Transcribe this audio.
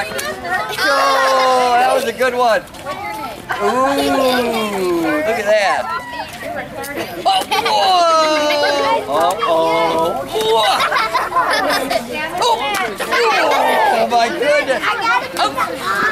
Oh, that was a good one. Ooh, look at that. Oh, whoa. Uh-oh. Whoa. Oh, oh, my goodness. Oh.